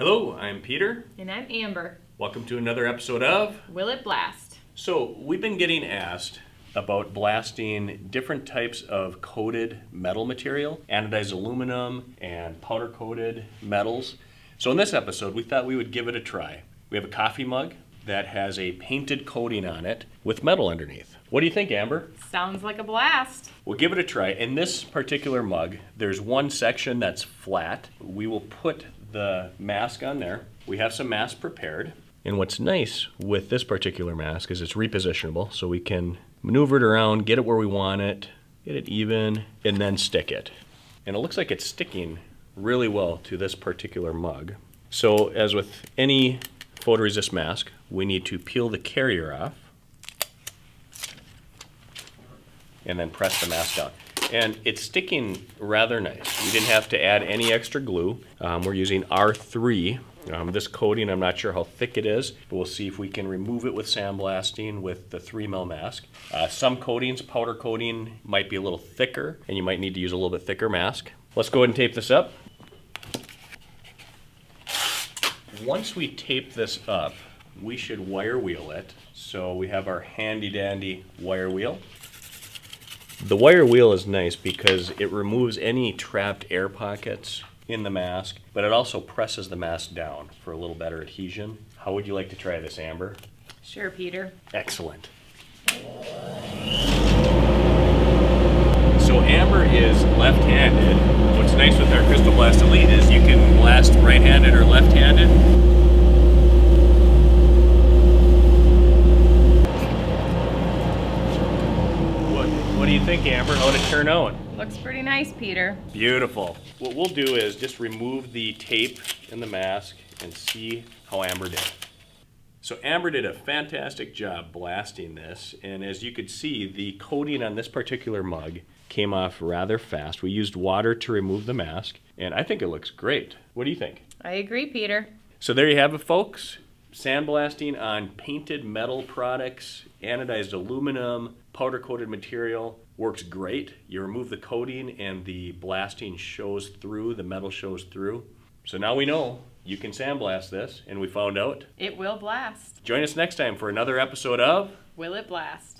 Hello, I'm Peter. And I'm Amber. Welcome to another episode of Will It Blast? So, we've been getting asked about blasting different types of coated metal material, anodized aluminum and powder coated metals. So, in this episode, we thought we would give it a try. We have a coffee mug that has a painted coating on it with metal underneath. What do you think, Amber? Sounds like a blast. We'll give it a try. In this particular mug, there's one section that's flat. We will put the mask on there. We have some mask prepared. And what's nice with this particular mask is it's repositionable, so we can maneuver it around, get it where we want it, get it even, and then stick it. And it looks like it's sticking really well to this particular mug. So as with any photoresist mask, we need to peel the carrier off and then press the mask down. And it's sticking rather nice. We didn't have to add any extra glue. Um, we're using R3. Um, this coating, I'm not sure how thick it is, but we'll see if we can remove it with sandblasting with the 3 mil mask. Uh, some coatings, powder coating, might be a little thicker, and you might need to use a little bit thicker mask. Let's go ahead and tape this up. Once we tape this up, we should wire wheel it. So we have our handy dandy wire wheel. The wire wheel is nice because it removes any trapped air pockets in the mask, but it also presses the mask down for a little better adhesion. How would you like to try this, Amber? Sure, Peter. Excellent. So Amber is left-handed. What's nice with our Crystal Blast Elite is you can blast right-handed or left-handed. What, what do you think, Amber? How'd it turn out? Looks pretty nice, Peter. Beautiful. What we'll do is just remove the tape and the mask and see how Amber did. So Amber did a fantastic job blasting this, and as you could see, the coating on this particular mug came off rather fast. We used water to remove the mask, and I think it looks great. What do you think? I agree, Peter. So there you have it, folks. Sandblasting on painted metal products, anodized aluminum, powder coated material works great. You remove the coating and the blasting shows through, the metal shows through. So now we know you can sandblast this, and we found out. It will blast. Join us next time for another episode of Will it blast?